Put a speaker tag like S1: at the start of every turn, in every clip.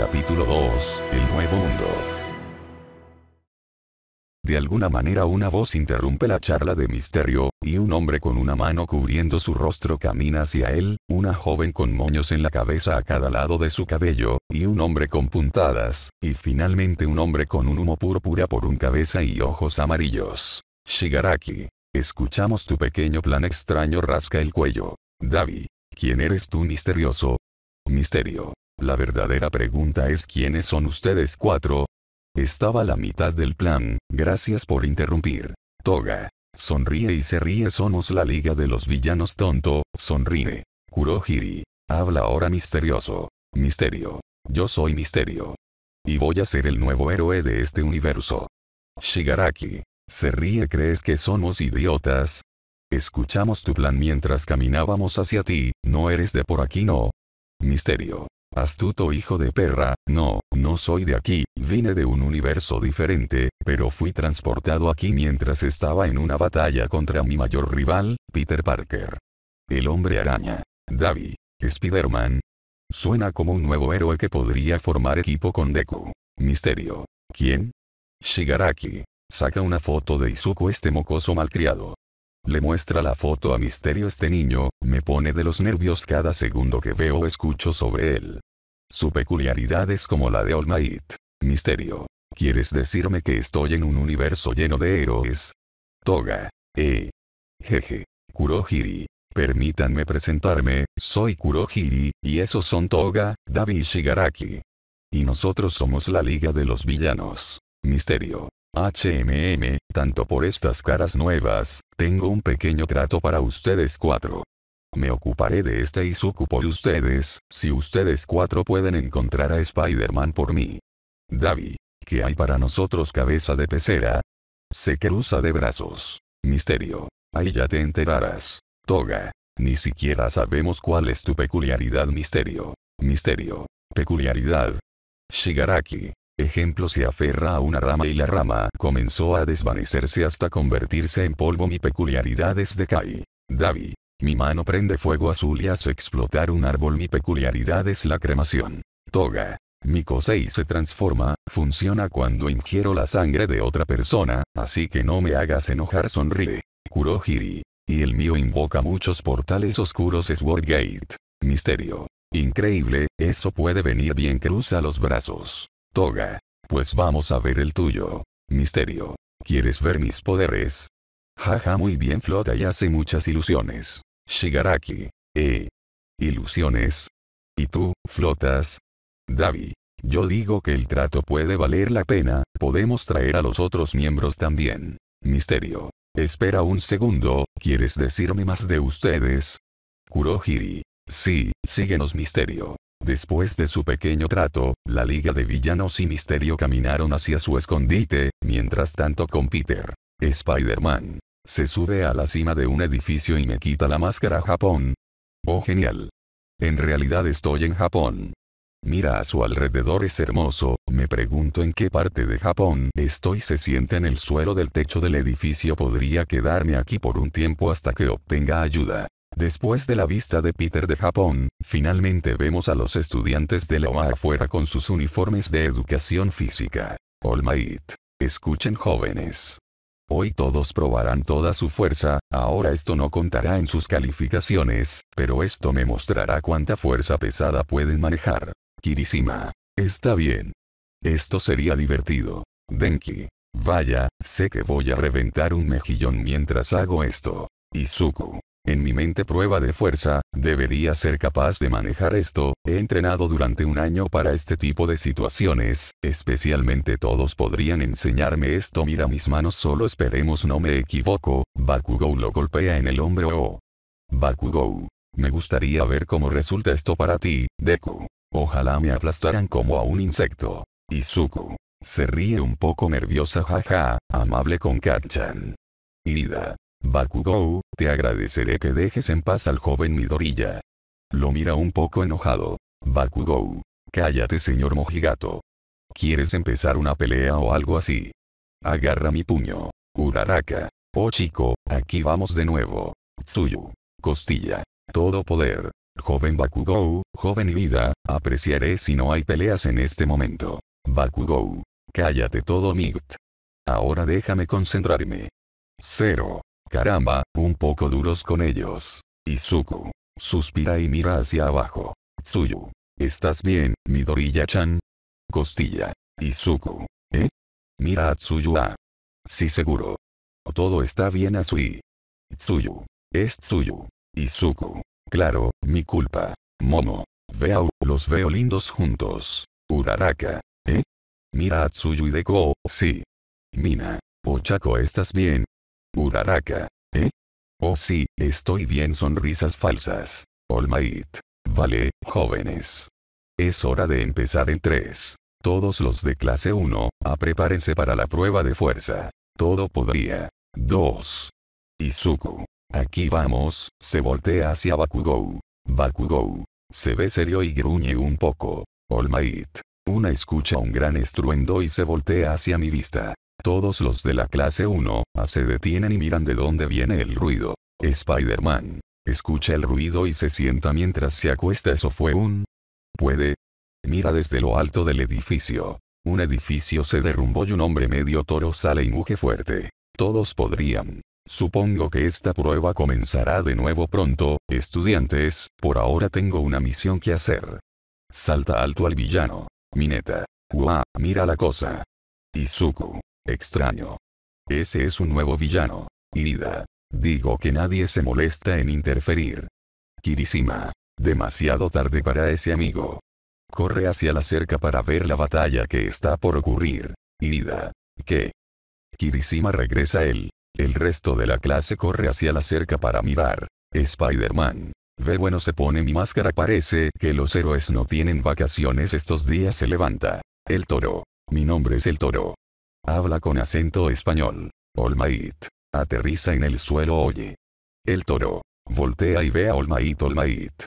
S1: Capítulo 2, El Nuevo Mundo. De alguna manera una voz interrumpe la charla de misterio, y un hombre con una mano cubriendo su rostro camina hacia él, una joven con moños en la cabeza a cada lado de su cabello, y un hombre con puntadas, y finalmente un hombre con un humo púrpura por un cabeza y ojos amarillos. Shigaraki. Escuchamos tu pequeño plan extraño rasca el cuello. Davi. ¿Quién eres tú misterioso? Misterio. La verdadera pregunta es quiénes son ustedes cuatro, estaba la mitad del plan, gracias por interrumpir. Toga. Sonríe y se ríe somos la liga de los villanos tonto, sonríe. Kurohiri. Habla ahora misterioso. Misterio. Yo soy misterio. Y voy a ser el nuevo héroe de este universo. Shigaraki. Se ríe crees que somos idiotas. Escuchamos tu plan mientras caminábamos hacia ti, no eres de por aquí no. Misterio. Astuto hijo de perra, no, no soy de aquí, vine de un universo diferente, pero fui transportado aquí mientras estaba en una batalla contra mi mayor rival, Peter Parker. El hombre araña. Davi. Spider-Man. Suena como un nuevo héroe que podría formar equipo con Deku. Misterio. ¿Quién? Shigaraki. Saca una foto de Izuku este mocoso malcriado. Le muestra la foto a Misterio este niño, me pone de los nervios cada segundo que veo o escucho sobre él. Su peculiaridad es como la de All. Misterio. ¿Quieres decirme que estoy en un universo lleno de héroes? Toga. Eh. Jeje. Kurohiri. Permítanme presentarme, soy Kurohiri, y esos son Toga, Davi y Shigaraki. Y nosotros somos la Liga de los Villanos. Misterio. HMM, tanto por estas caras nuevas, tengo un pequeño trato para ustedes cuatro. Me ocuparé de este Izuku por ustedes, si ustedes cuatro pueden encontrar a Spider-Man por mí. Davi. ¿Qué hay para nosotros cabeza de pecera? Se cruza de brazos. Misterio. Ahí ya te enterarás. Toga. Ni siquiera sabemos cuál es tu peculiaridad misterio. Misterio. Peculiaridad. Shigaraki ejemplo se aferra a una rama y la rama comenzó a desvanecerse hasta convertirse en polvo. Mi peculiaridad es de Kai. Davi. Mi mano prende fuego azul y hace explotar un árbol. Mi peculiaridad es la cremación. Toga. Mi Kosei se transforma, funciona cuando ingiero la sangre de otra persona, así que no me hagas enojar sonríe. Kurohiri. Y el mío invoca muchos portales oscuros Swordgate. Misterio. Increíble, eso puede venir bien cruza los brazos. Toga. Pues vamos a ver el tuyo. Misterio. ¿Quieres ver mis poderes? Jaja muy bien flota y hace muchas ilusiones. Shigaraki. Eh. Ilusiones. ¿Y tú, flotas? Davi. Yo digo que el trato puede valer la pena, podemos traer a los otros miembros también. Misterio. Espera un segundo, ¿quieres decirme más de ustedes? Kurohiri. Sí, síguenos misterio. Después de su pequeño trato, la Liga de Villanos y Misterio caminaron hacia su escondite, mientras tanto con Peter. Spider-Man. Se sube a la cima de un edificio y me quita la máscara Japón. Oh genial. En realidad estoy en Japón. Mira a su alrededor es hermoso, me pregunto en qué parte de Japón estoy se siente en el suelo del techo del edificio podría quedarme aquí por un tiempo hasta que obtenga ayuda. Después de la vista de Peter de Japón, finalmente vemos a los estudiantes de la afuera con sus uniformes de educación física. All Might. Escuchen jóvenes. Hoy todos probarán toda su fuerza, ahora esto no contará en sus calificaciones, pero esto me mostrará cuánta fuerza pesada pueden manejar. Kirishima. Está bien. Esto sería divertido. Denki. Vaya, sé que voy a reventar un mejillón mientras hago esto. Izuku. En mi mente prueba de fuerza, debería ser capaz de manejar esto, he entrenado durante un año para este tipo de situaciones, especialmente todos podrían enseñarme esto mira mis manos solo esperemos no me equivoco, Bakugou lo golpea en el hombro oh. Bakugou. Me gustaría ver cómo resulta esto para ti, Deku. Ojalá me aplastaran como a un insecto. Izuku. Se ríe un poco nerviosa jaja, amable con Katchan. Ida. Bakugou, te agradeceré que dejes en paz al joven Midoriya. Lo mira un poco enojado. Bakugou. Cállate señor Mojigato. ¿Quieres empezar una pelea o algo así? Agarra mi puño. Uraraka. Oh chico, aquí vamos de nuevo. Tsuyu. Costilla. Todo poder. Joven Bakugou, joven y vida, apreciaré si no hay peleas en este momento. Bakugou. Cállate todo Migt. Ahora déjame concentrarme. Cero. Caramba, un poco duros con ellos. Izuku. Suspira y mira hacia abajo. Tsuyu. ¿Estás bien, Midoriya-chan? Costilla. Izuku. ¿Eh? Mira a Tsuyu a. Sí seguro. Todo está bien Asui. Tsuyu. Es Tsuyu. Izuku. Claro, mi culpa. Momo. Veo, los veo lindos juntos. Uraraka. ¿Eh? Mira a Tsuyu y Deko, sí. Mina. Ochako ¿estás bien? Uraraka. ¿Eh? Oh sí, estoy bien sonrisas falsas. All. Vale, jóvenes. Es hora de empezar en 3. Todos los de clase 1, a prepárense para la prueba de fuerza. Todo podría. 2. Izuku. Aquí vamos, se voltea hacia Bakugou. Bakugou. Se ve serio y gruñe un poco. All. Una escucha un gran estruendo y se voltea hacia mi vista. Todos los de la clase 1, se detienen y miran de dónde viene el ruido. Spider-Man. Escucha el ruido y se sienta mientras se acuesta. Eso fue un... Puede. Mira desde lo alto del edificio. Un edificio se derrumbó y un hombre medio toro sale y muge fuerte. Todos podrían. Supongo que esta prueba comenzará de nuevo pronto, estudiantes, por ahora tengo una misión que hacer. Salta alto al villano. Mineta. Ua, mira la cosa. Izuku. Extraño. Ese es un nuevo villano. Ida. Digo que nadie se molesta en interferir. Kirishima. Demasiado tarde para ese amigo. Corre hacia la cerca para ver la batalla que está por ocurrir. Ida. ¿Qué? Kirishima regresa él. El resto de la clase corre hacia la cerca para mirar. Spider-Man. Ve bueno se pone mi máscara parece que los héroes no tienen vacaciones estos días se levanta. El toro. Mi nombre es el toro. Habla con acento español. All Might. Aterriza en el suelo oye. El toro. Voltea y ve a All Might.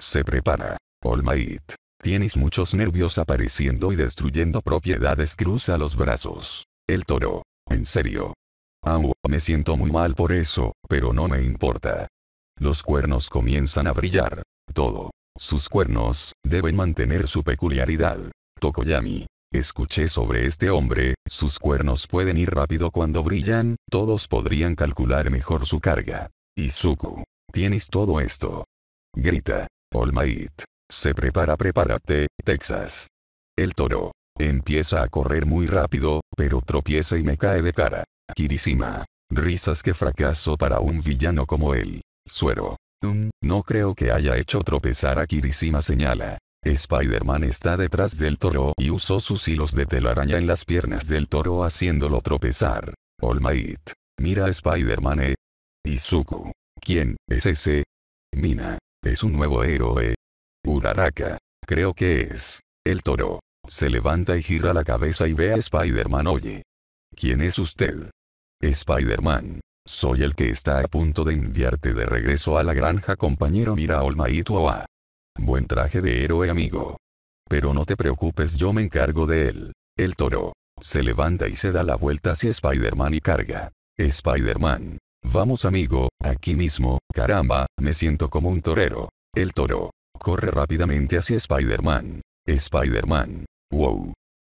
S1: Se prepara. All Might. Tienes muchos nervios apareciendo y destruyendo propiedades cruza los brazos. El toro. En serio. Au, me siento muy mal por eso, pero no me importa. Los cuernos comienzan a brillar. Todo. Sus cuernos, deben mantener su peculiaridad. Tokoyami. Escuché sobre este hombre, sus cuernos pueden ir rápido cuando brillan, todos podrían calcular mejor su carga. Izuku. Tienes todo esto. Grita. All. Se prepara, prepárate, Texas. El toro. Empieza a correr muy rápido, pero tropieza y me cae de cara. Kirishima. Risas que fracaso para un villano como él. Suero. Um, no creo que haya hecho tropezar a Kirishima señala. Spider-Man está detrás del toro y usó sus hilos de telaraña en las piernas del toro haciéndolo tropezar. All. Mira a Spider-Man eh. Izuku. ¿Quién es ese? Mina. Es un nuevo héroe. Uraraka. Creo que es. El toro. Se levanta y gira la cabeza y ve a Spider-Man oye. ¿Quién es usted? Spider-Man. Soy el que está a punto de enviarte de regreso a la granja compañero mira All Might a. Buen traje de héroe amigo. Pero no te preocupes yo me encargo de él. El toro. Se levanta y se da la vuelta hacia Spider-Man y carga. Spider-Man. Vamos amigo, aquí mismo, caramba, me siento como un torero. El toro. Corre rápidamente hacia Spider-Man. Spider-Man. Wow.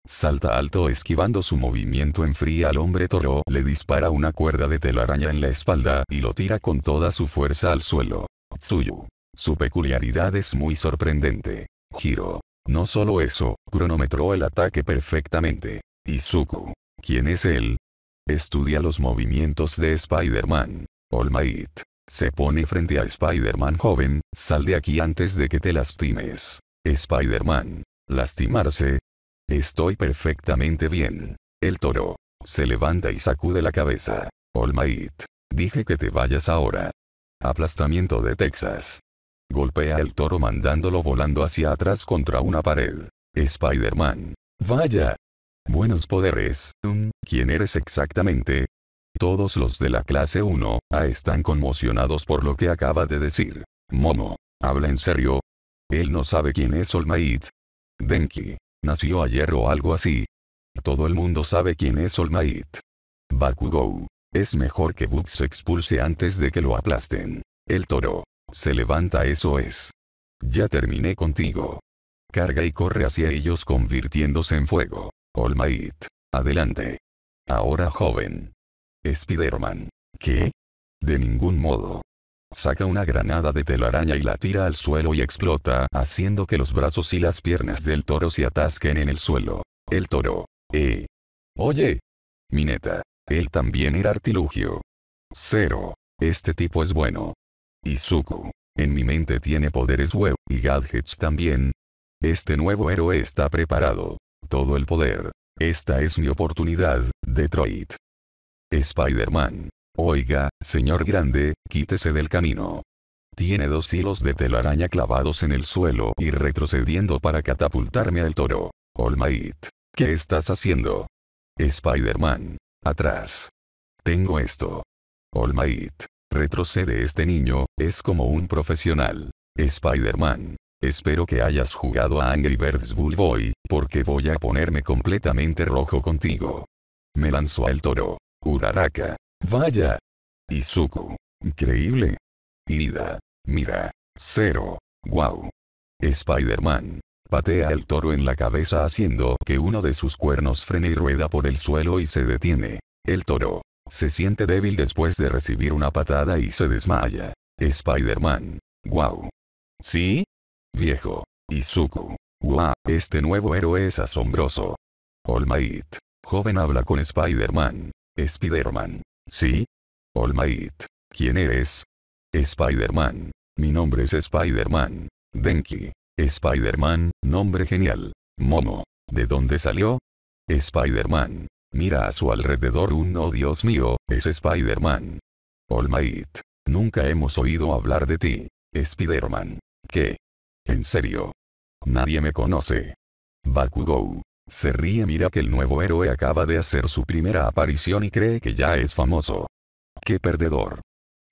S1: Salta alto esquivando su movimiento enfría al hombre toro, le dispara una cuerda de telaraña en la espalda y lo tira con toda su fuerza al suelo. Tsuyu. Su peculiaridad es muy sorprendente. Giro. No solo eso, cronometró el ataque perfectamente. Izuku. ¿Quién es él? Estudia los movimientos de Spider-Man. All. Se pone frente a Spider-Man joven, sal de aquí antes de que te lastimes. Spider-Man. ¿Lastimarse? Estoy perfectamente bien. El toro. Se levanta y sacude la cabeza. All. Dije que te vayas ahora. Aplastamiento de Texas. Golpea el toro mandándolo volando hacia atrás contra una pared. Spider-Man. Vaya. Buenos poderes. ¿Quién eres exactamente? Todos los de la clase 1, A están conmocionados por lo que acaba de decir. Momo. ¿Habla en serio? Él no sabe quién es All. Denki. Nació ayer o algo así. Todo el mundo sabe quién es All Might. Bakugou. Es mejor que Bux se expulse antes de que lo aplasten. El toro. Se levanta eso es. Ya terminé contigo. Carga y corre hacia ellos convirtiéndose en fuego. All Might. Adelante. Ahora joven. Spiderman. ¿Qué? De ningún modo. Saca una granada de telaraña y la tira al suelo y explota, haciendo que los brazos y las piernas del toro se atasquen en el suelo. El toro. Eh. Oye. Mineta. Él también era artilugio. Cero. Este tipo es bueno. Izuku. En mi mente tiene poderes web, y gadgets también. Este nuevo héroe está preparado. Todo el poder. Esta es mi oportunidad, Detroit. Spider-Man. Oiga, señor grande, quítese del camino. Tiene dos hilos de telaraña clavados en el suelo y retrocediendo para catapultarme al toro. All Might. ¿Qué estás haciendo? Spider-Man. Atrás. Tengo esto. All Might. Retrocede este niño, es como un profesional. Spider-Man. Espero que hayas jugado a Angry Birds Boy, porque voy a ponerme completamente rojo contigo. Me lanzó al toro. Uraraka. Vaya. Izuku. Increíble. Ida. Mira. Cero. Wow. Spider-Man. Patea el toro en la cabeza haciendo que uno de sus cuernos frene y rueda por el suelo y se detiene. El toro. Se siente débil después de recibir una patada y se desmaya. Spider-Man. Wow. ¿Sí? Viejo. Izuku. Wow. Este nuevo héroe es asombroso. All. Joven habla con Spider-Man. Spider-Man. ¿Sí? All. ¿Quién eres? Spider-Man. Mi nombre es Spider-Man. Denki. Spider-Man, nombre genial. Momo. ¿De dónde salió? Spider-Man. Mira a su alrededor un oh Dios mío, es Spider-Man. All Might. Nunca hemos oído hablar de ti. Spider-Man. ¿Qué? ¿En serio? Nadie me conoce. Bakugou. Se ríe mira que el nuevo héroe acaba de hacer su primera aparición y cree que ya es famoso. ¡Qué perdedor!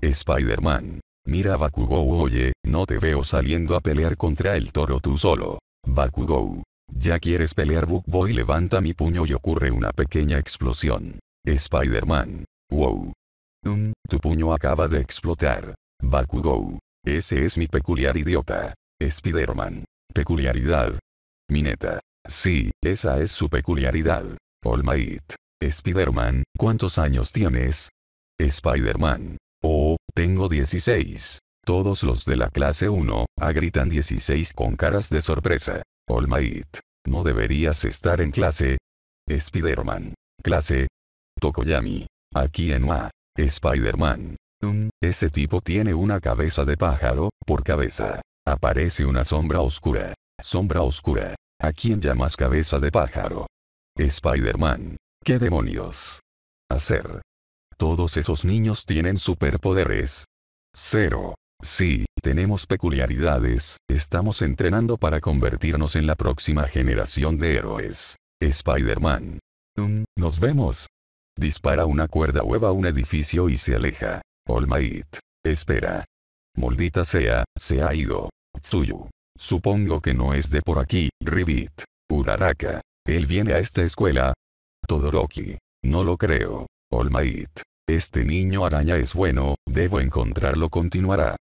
S1: Spider-Man. Mira Bakugou oye, no te veo saliendo a pelear contra el toro tú solo. Bakugou. ¿Ya quieres pelear Bookboy levanta mi puño y ocurre una pequeña explosión. Spider-Man. Wow. Um, tu puño acaba de explotar. Bakugou. Ese es mi peculiar idiota. Spider-Man. Peculiaridad. Mineta. Sí, esa es su peculiaridad. All Might. Spider-Man, ¿cuántos años tienes? Spider-Man. Oh, tengo 16. Todos los de la clase 1, a gritan 16 con caras de sorpresa. All Might. ¿No deberías estar en clase? Spider-Man. Clase. Tokoyami. Aquí en WA. Spider-Man. Um, ese tipo tiene una cabeza de pájaro, por cabeza. Aparece una sombra oscura. Sombra oscura. ¿A quién llamas cabeza de pájaro? Spider-Man. ¿Qué demonios? Hacer. Todos esos niños tienen superpoderes. Cero. Sí, tenemos peculiaridades, estamos entrenando para convertirnos en la próxima generación de héroes. Spider-Man. Um, nos vemos. Dispara una cuerda hueva a un edificio y se aleja. All. Espera. Moldita sea, se ha ido. Tsuyu. Supongo que no es de por aquí, Ribit. Uraraka. Él viene a esta escuela. Todoroki. No lo creo. All. Este niño araña es bueno, debo encontrarlo continuará.